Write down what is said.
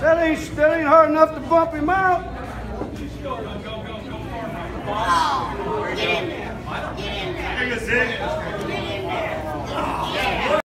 That ain't, that ain't hard enough to bump him out. Oh, get in there. Get in there.